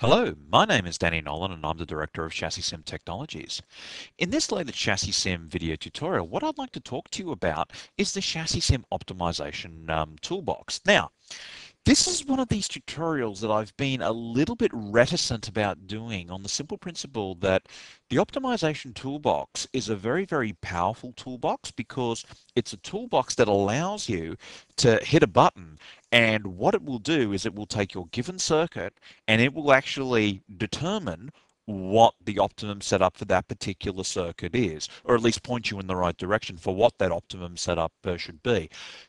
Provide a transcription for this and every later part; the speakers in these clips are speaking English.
Hello, my name is Danny Nowlan and I'm the Director of ChassisSim Technologies. In this latest ChassisSim video tutorial, what I'd like to talk to you about is the ChassisSim Optimization um, Toolbox. Now, this is one of these tutorials that I've been a little bit reticent about doing on the simple principle that the optimization toolbox is a very, very powerful toolbox because it's a toolbox that allows you to hit a button and what it will do is it will take your given circuit and it will actually determine what the optimum setup for that particular circuit is, or at least point you in the right direction for what that optimum setup uh, should be.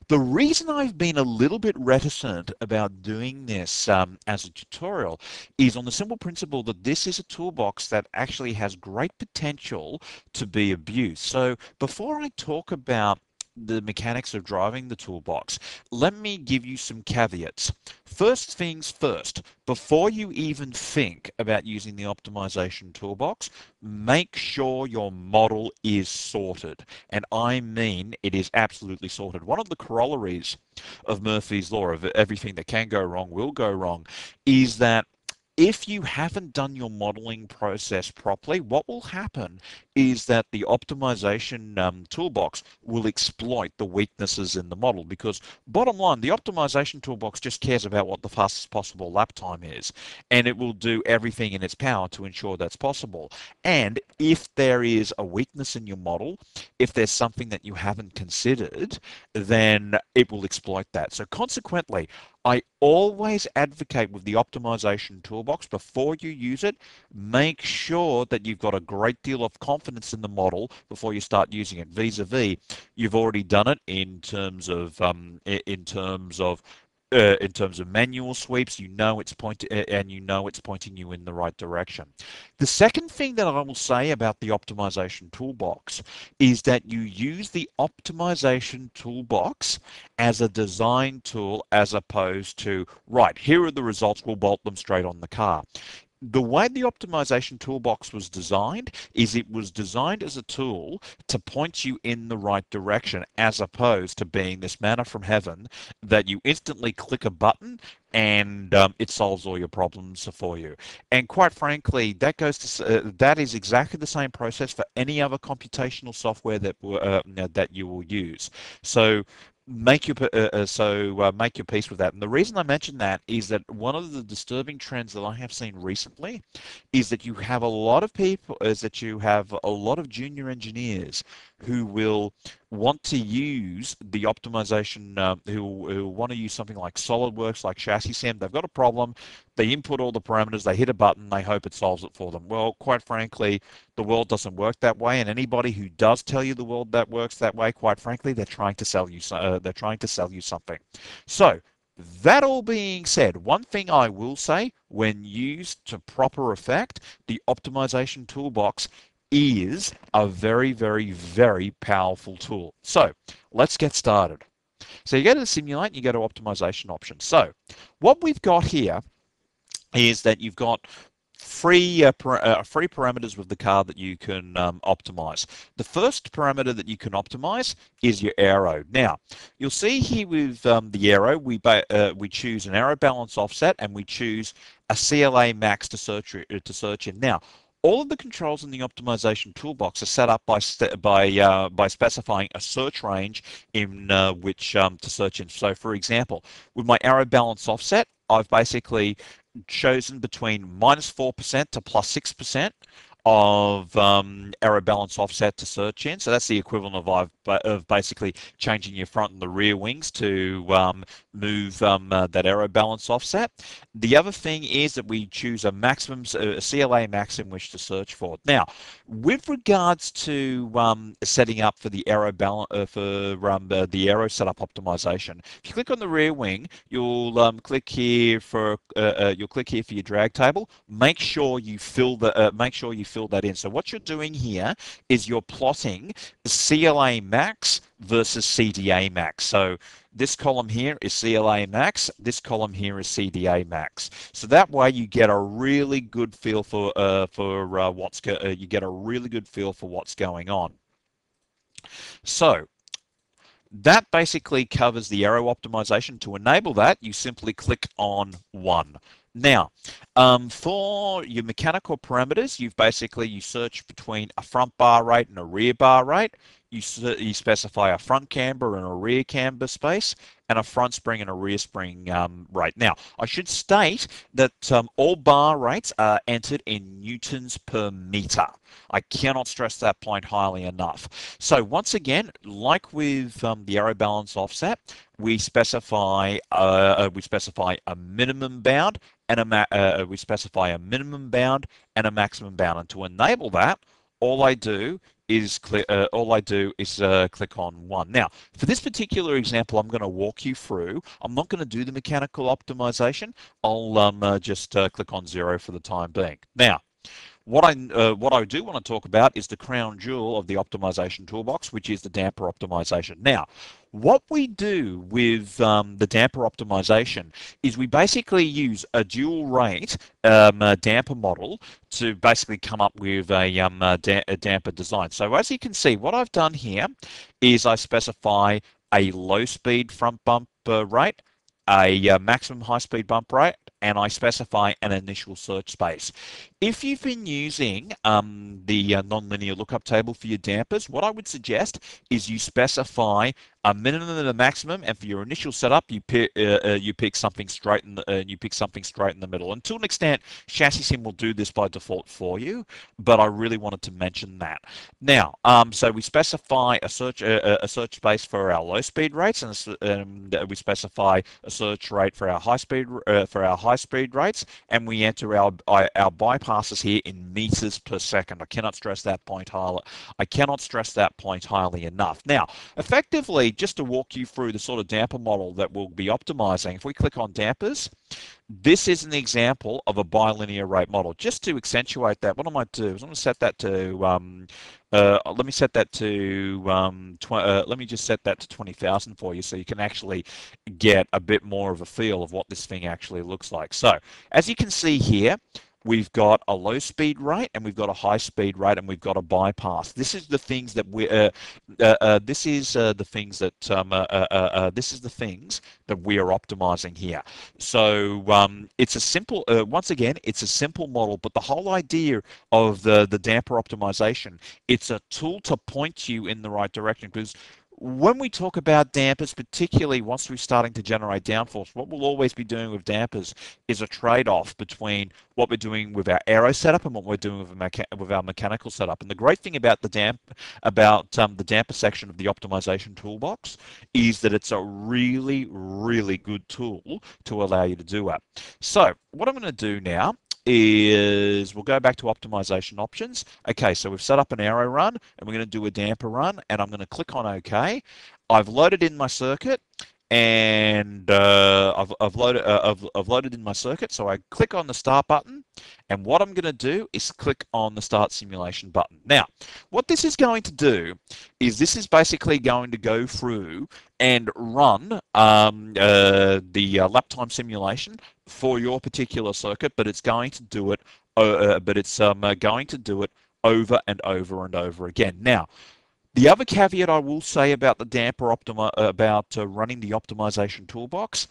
The reason I've been a little bit reticent about doing this um, as a tutorial is on the simple principle that this is a toolbox that actually has great potential to be abused. So before I talk about the mechanics of driving the toolbox, let me give you some caveats. First things first, before you even think about using the optimization toolbox, make sure your model is sorted. And I mean it is absolutely sorted. One of the corollaries of Murphy's Law of everything that can go wrong will go wrong is that if you haven't done your modeling process properly, what will happen is that the optimization um, toolbox will exploit the weaknesses in the model because bottom line, the optimization toolbox just cares about what the fastest possible lap time is and it will do everything in its power to ensure that's possible. And if there is a weakness in your model, if there's something that you haven't considered, then it will exploit that. So consequently, I always advocate with the optimization toolbox before you use it, make sure that you've got a great deal of confidence in the model before you start using it. Vis-a-vis, you've already done it in terms of um, in terms of uh, in terms of manual sweeps, you know it's pointing and you know it's pointing you in the right direction. The second thing that I will say about the optimization toolbox is that you use the optimization toolbox as a design tool as opposed to, right, here are the results, we'll bolt them straight on the car the way the optimization toolbox was designed is it was designed as a tool to point you in the right direction as opposed to being this manna from heaven that you instantly click a button and um, it solves all your problems for you. And quite frankly, that goes to uh, that is exactly the same process for any other computational software that uh, that you will use. So make your uh, uh, so uh, make your peace with that. And the reason I mention that is that one of the disturbing trends that I have seen recently is that you have a lot of people is that you have a lot of junior engineers who will want to use the optimization, uh, who, who want to use something like SolidWorks, like ChassisSim. They've got a problem. They input all the parameters, they hit a button, they hope it solves it for them. Well, quite frankly, the world doesn't work that way. And anybody who does tell you the world that works that way, quite frankly, they're trying to sell you. Uh, they're trying to sell you something. So that all being said, one thing I will say, when used to proper effect, the optimization toolbox is a very, very, very powerful tool. So let's get started. So you go to the simulate and you go to optimization options. So what we've got here is that you've got free uh, uh, free parameters with the car that you can um, optimize. The first parameter that you can optimize is your aero. Now, you'll see here with um, the aero, we uh, we choose an aero balance offset and we choose a CLA max to search uh, to search in. Now, all of the controls in the optimization toolbox are set up by by uh, by specifying a search range in uh, which um, to search in. So, for example, with my aero balance offset, I've basically chosen between minus 4% to plus 6% of um, aero balance offset to search in. So that's the equivalent of, of basically changing your front and the rear wings to um, move um, uh, that aero balance offset. The other thing is that we choose a maximum, a CLA max in which to search for. Now, with regards to um, setting up for the aero balance, uh, for um, the, the aero setup optimization, if you click on the rear wing, you'll um, click here for, uh, uh, you'll click here for your drag table. Make sure you fill the, uh, make sure you fill that in. So what you're doing here is you're plotting CLA max versus CDA max. So this column here is CLA max, this column here is CDA max. So that way you get a really good feel for uh, for uh, what's uh, you get a really good feel for what's going on. So that basically covers the aero optimization. To enable that, you simply click on one. Now, um, for your mechanical parameters, you've basically, you search between a front bar rate and a rear bar rate. You, you specify a front camber and a rear camber space and a front spring and a rear spring um, rate. Now, I should state that um, all bar rates are entered in newtons per meter. I cannot stress that point highly enough. So once again, like with um, the aero balance offset, we specify uh, we specify a minimum bound and a uh, we specify a minimum bound and a maximum bound. And to enable that, all I do is click, uh, all I do is uh, click on one. Now, for this particular example, I'm going to walk you through. I'm not going to do the mechanical optimization. I'll um, uh, just uh, click on zero for the time being. Now, what I, uh, what I do want to talk about is the crown jewel of the optimization toolbox, which is the damper optimization. Now, what we do with um, the damper optimization is we basically use a dual rate um, a damper model to basically come up with a, um, a, da a damper design. So as you can see, what I've done here is I specify a low speed front bump uh, rate, a uh, maximum high speed bump rate, and I specify an initial search space. If you've been using um, the uh, nonlinear lookup table for your dampers, what I would suggest is you specify a minimum and a maximum, and for your initial setup, you pick uh, uh, you pick something straight in the uh, you pick something straight in the middle. And to an extent, ChassisSim will do this by default for you, but I really wanted to mention that. Now, um, so we specify a search uh, a search space for our low speed rates, and um, we specify a search rate for our high speed uh, for our high speed rates, and we enter our our bypasses here in meters per second. I cannot stress that point highly. I cannot stress that point highly enough. Now, effectively just to walk you through the sort of damper model that we'll be optimizing, if we click on dampers, this is an example of a bilinear rate model. Just to accentuate that, what I might do is I'm going to set that to, um, uh, let me set that to, um, uh, let me just set that to 20,000 for you so you can actually get a bit more of a feel of what this thing actually looks like. So as you can see here, we've got a low speed rate and we've got a high speed rate and we've got a bypass. This is the things that we uh, uh, uh, this is uh, the things that um, uh, uh, this is the things that we are optimizing here. So um, it's a simple once again it's a simple model, but the whole idea of the the damper optimization it's a tool to point you in the right direction because when we talk about dampers, particularly once we're starting to generate downforce, what we'll always be doing with dampers is a trade-off between what we're doing with our aero setup and what we're doing with, with our mechanical setup. And the great thing about the damp about um, the damper section of the optimization toolbox is that it's a really, really good tool to allow you to do that. So what I'm going to do now is we'll go back to optimization options. Okay, so we've set up an aero run and we're going to do a damper run and I'm going to click on OK. I've loaded in my circuit and uh, I've, I've, loaded, uh, I've, I've, loaded in my circuit. So I click on the start button and what I'm going to do is click on the start simulation button. Now, what this is going to do is this is basically going to go through and run um, uh, the uh, lap time simulation for your particular circuit, but it's going to do it, uh, uh, but it's um, going to do it over and over and over again. Now, the other caveat I will say about the damper optimi about uh, running the optimization toolbox,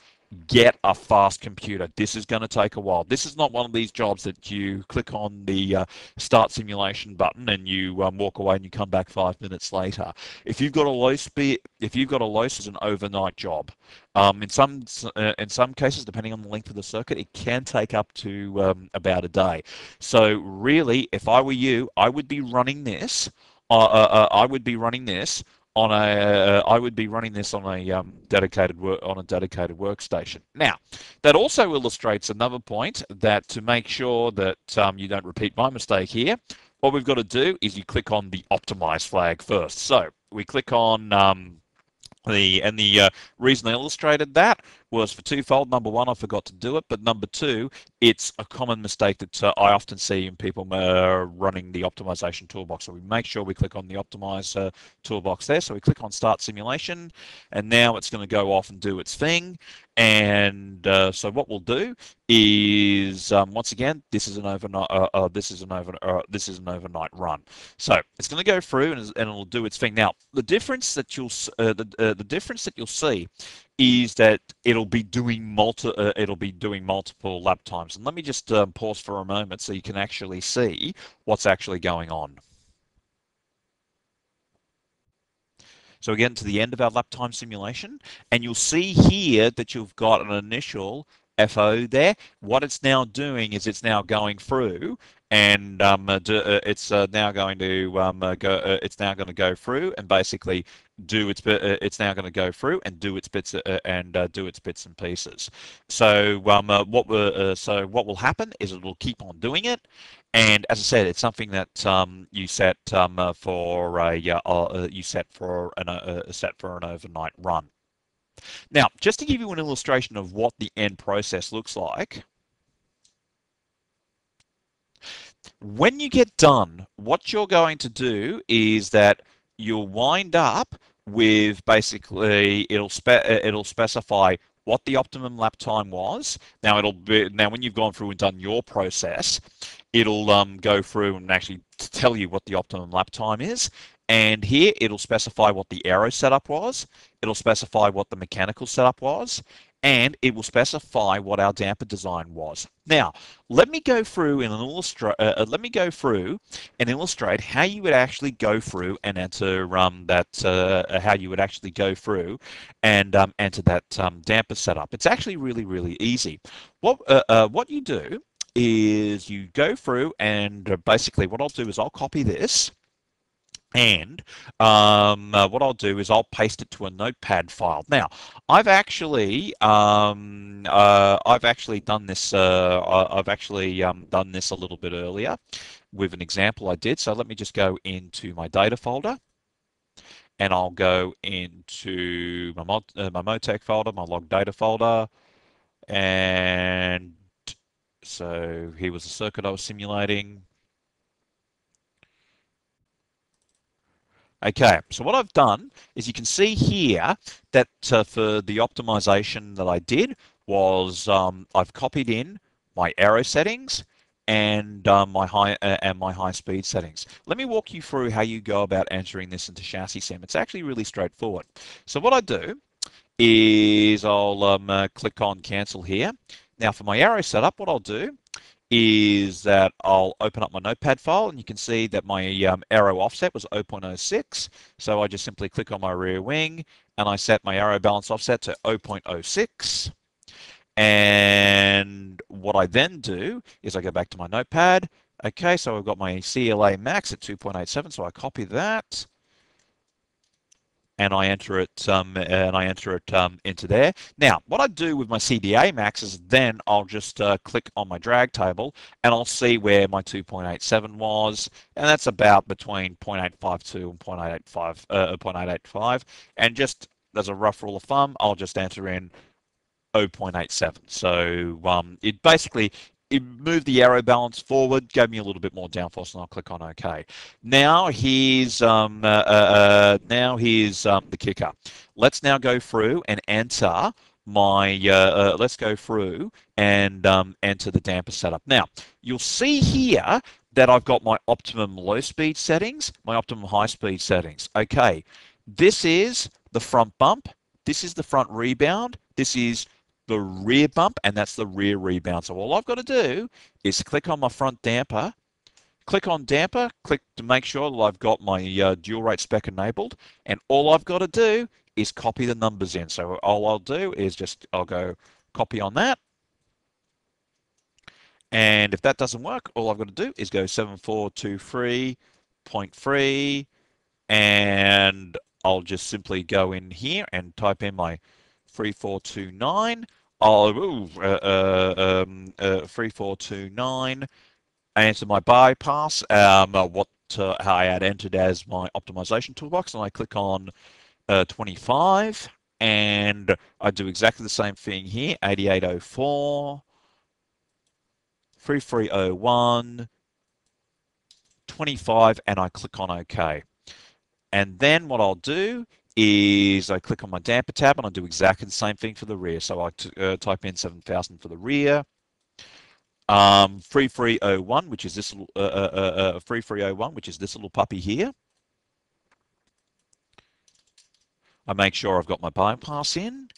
get a fast computer. This is going to take a while. This is not one of these jobs that you click on the uh, start simulation button and you um, walk away and you come back five minutes later. If you've got a low speed, if you've got a low, it's an overnight job. Um, in some uh, in some cases, depending on the length of the circuit, it can take up to um, about a day. So really, if I were you, I would be running this uh, uh, uh, I would be running this on a uh, I would be running this on a um, dedicated work on a dedicated workstation. Now, that also illustrates another point that to make sure that um, you don't repeat my mistake here, what we've got to do is you click on the optimize flag first. So we click on um, the and the uh, reason I illustrated that was for twofold. Number one, I forgot to do it, but number two, it's a common mistake that uh, I often see in people uh, running the optimization toolbox. So we make sure we click on the optimize uh, toolbox there. So we click on start simulation, and now it's going to go off and do its thing. And uh, so what we'll do is um, once again, this is an overnight. Uh, uh, this is an over. this is an overnight run. So it's going to go through and, and it'll do its thing. Now the difference that you'll the the difference that you'll see is that it'll be doing multi uh, it'll be doing multiple lap times. And let me just um, pause for a moment so you can actually see what's actually going on. So again, to the end of our lap time simulation, and you'll see here that you've got an initial FO there. What it's now doing is it's now going through and um, uh, uh, it's uh, now going to um, uh, go. Uh, it's now going to go through and basically do its. Uh, it's now going to go through and do its bits uh, uh, and uh, do its bits and pieces. So um, what we so what will happen is it will keep on doing it, and as I said, it's something that um, you set um, for a you set for an set for an overnight run. Now, just to give you an illustration of what the end process looks like, when you get done, what you're going to do is that you'll wind up with basically it'll spe it'll specify what the optimum lap time was. Now it'll be now when you've gone through and done your process, it'll um, go through and actually tell you what the optimum lap time is. And here it'll specify what the aero setup was. It'll specify what the mechanical setup was and it will specify what our damper design was. Now, let me go through and illustrate. Uh, uh, let me go through and illustrate how you would actually go through and enter um, that. Uh, uh, how you would actually go through and um, enter that um, damper setup. It's actually really, really easy. What uh, uh, what you do is you go through and basically what I'll do is I'll copy this and um, uh, what I'll do is I'll paste it to a notepad file. Now, I've actually um, uh, I've actually done this. Uh, I've actually um, done this a little bit earlier with an example I did. So let me just go into my data folder, and I'll go into my mod, uh, my Motec folder, my log data folder, and so here was the circuit I was simulating. Okay, so what I've done is you can see here that uh, for the optimization that I did was um, I've copied in my aero settings and um, my high uh, and my high speed settings. Let me walk you through how you go about entering this into ChassisSim. It's actually really straightforward. So what I do is I'll um, uh, click on cancel here. Now for my aero setup, what I'll do is that I'll open up my notepad file and you can see that my um, aero offset was 0.06. So I just simply click on my rear wing and I set my aero balance offset to 0.06. And what I then do is I go back to my notepad. Okay, so I've got my CLA max at 2.87, so I copy that and I enter it um, and I enter it um, into there. Now, what I do with my CDA max is then I'll just uh, click on my drag table and I'll see where my 2.87 was, and that's about between 0.852 and 0.885, uh, 0.885. And just as a rough rule of thumb, I'll just enter in 0.87. So um, it basically it moved the aero balance forward, gave me a little bit more downforce, and I'll click on OK. Now here's um, uh, uh, uh, now here's um, the kicker. Let's now go through and enter my uh, uh, let's go through and um, enter the damper setup. Now you'll see here that I've got my optimum low speed settings, my optimum high speed settings. Okay, this is the front bump. This is the front rebound. This is the rear bump, and that's the rear rebound. So all I've got to do is click on my front damper, click on damper, click to make sure that I've got my uh, dual rate spec enabled, and all I've got to do is copy the numbers in. So all I'll do is just, I'll go copy on that, and if that doesn't work, all I've got to do is go 7423.3, and I'll just simply go in here and type in my 3429 I'll move uh, uh, um, uh, 3429, answer my bypass, um, uh, what I had entered as my optimization toolbox, and I click on uh, 25, and I do exactly the same thing here, 8804, 3301, 25, and I click on OK. And then what I'll do is I click on my damper tab and I do exactly the same thing for the rear. So I uh, type in 7000 for the rear. Um, 3301, which is this little, uh, uh, uh, uh 3301, which is this little puppy here. I make sure I've got my bypass in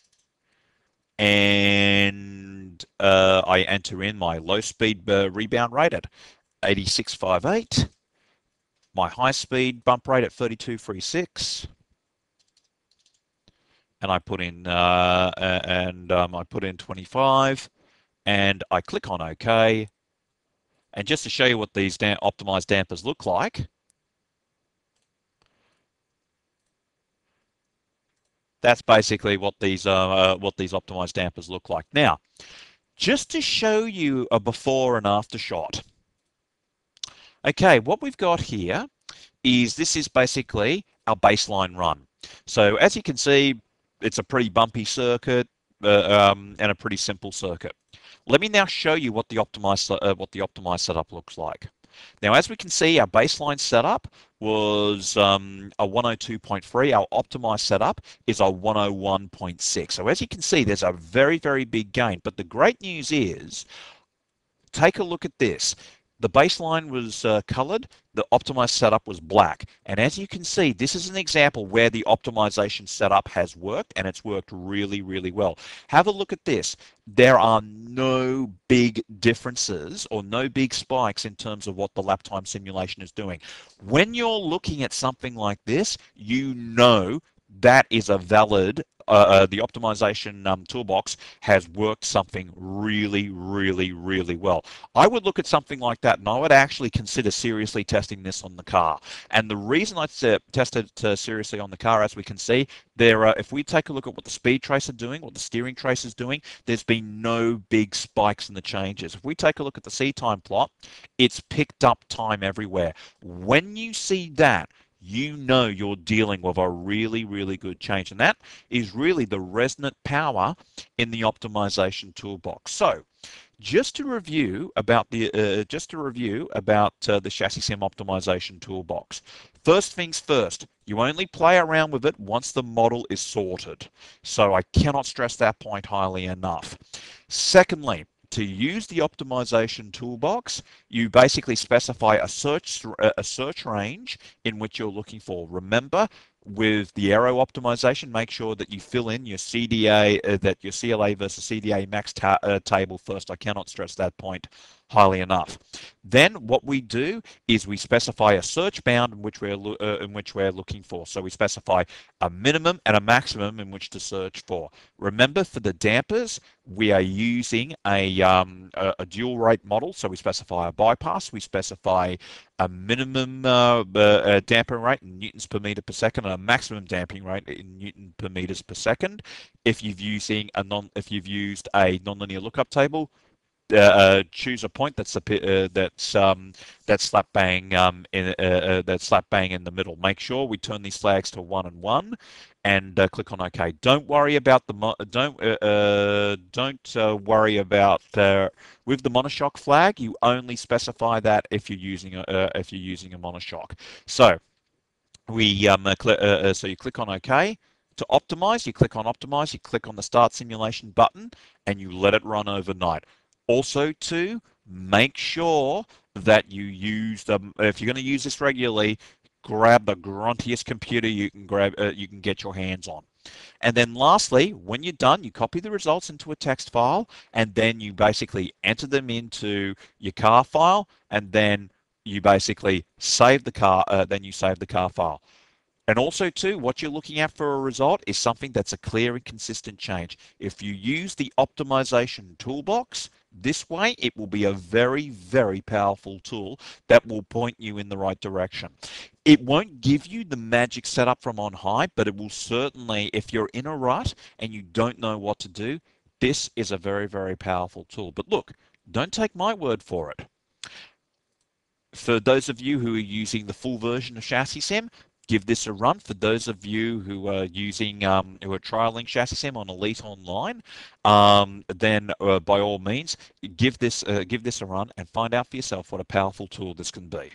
and uh, I enter in my low speed uh, rebound rate at 8658, my high speed bump rate at 3236, and I put in uh, and um, I put in 25, and I click on OK. And just to show you what these da optimized dampers look like, That's basically what these uh, uh, what these optimized dampers look like. Now, just to show you a before and after shot. Okay, what we've got here is this is basically our baseline run. So as you can see, it's a pretty bumpy circuit uh, um, and a pretty simple circuit. Let me now show you what the optimized uh, what the optimized setup looks like. Now, as we can see, our baseline setup was um, a 102.3. Our optimized setup is a 101.6. So as you can see, there's a very, very big gain. But the great news is, take a look at this. The baseline was uh, colored, the optimized setup was black. And as you can see, this is an example where the optimization setup has worked and it's worked really, really well. Have a look at this. There are no big differences or no big spikes in terms of what the lap time simulation is doing. When you're looking at something like this, you know that is a valid uh, uh, the optimization um, toolbox has worked something really, really, really well. I would look at something like that and I would actually consider seriously testing this on the car. And the reason I tested seriously on the car, as we can see, there are, if we take a look at what the speed trace are doing, what the steering trace is doing, there's been no big spikes in the changes. If we take a look at the C time plot, it's picked up time everywhere. When you see that, you know you're dealing with a really, really good change. And that is really the resonant power in the optimization toolbox. So just to review about the uh, just to review about uh, the chassis sim optimization toolbox first things first you only play around with it once the model is sorted so i cannot stress that point highly enough secondly to use the optimization toolbox, you basically specify a search a search range in which you're looking for. Remember, with the aero optimization, make sure that you fill in your CDA, uh, that your CLA versus CDA max ta uh, table first. I cannot stress that point highly enough. Then what we do is we specify a search bound in which we're uh, in which we're looking for. So we specify a minimum and a maximum in which to search for. Remember, for the dampers, we are using a, um, a, a, dual rate model. So we specify a bypass, we specify a minimum uh, uh, damper rate in newtons per meter per second, and a maximum damping rate in newton per meters per second. If you've using a non, if you've used a nonlinear lookup table, uh, uh, choose a point that's a, uh, that's um, that's slap bang um, in uh, uh, that's slap bang in the middle. Make sure we turn these flags to one and one, and uh, click on OK. Don't worry about the don't don't worry about with the monoshock flag. You only specify that if you're using a if you're using a monoshock. So we um, so you click on OK. To optimize, you click on optimize, you click on the start simulation button, and you let it run overnight. Also, to make sure that you use them. If you're going to use this regularly, grab the gruntiest computer you can grab. Uh, you can get your hands on. And then lastly, when you're done, you copy the results into a text file, and then you basically enter them into your car file, and then you basically save the car. Uh, then you save the car file. And also too, what you're looking at for a result is something that's a clear and consistent change. If you use the optimization toolbox, this way, it will be a very, very powerful tool that will point you in the right direction. It won't give you the magic setup from on high, but it will certainly, if you're in a rut and you don't know what to do, this is a very, very powerful tool. But look, don't take my word for it. For those of you who are using the full version of ChassisSim, give this a run. For those of you who are using, um, who are trialing ChassisSim on Elite Online, um, then uh, by all means, give this, uh, give this a run and find out for yourself what a powerful tool this can be.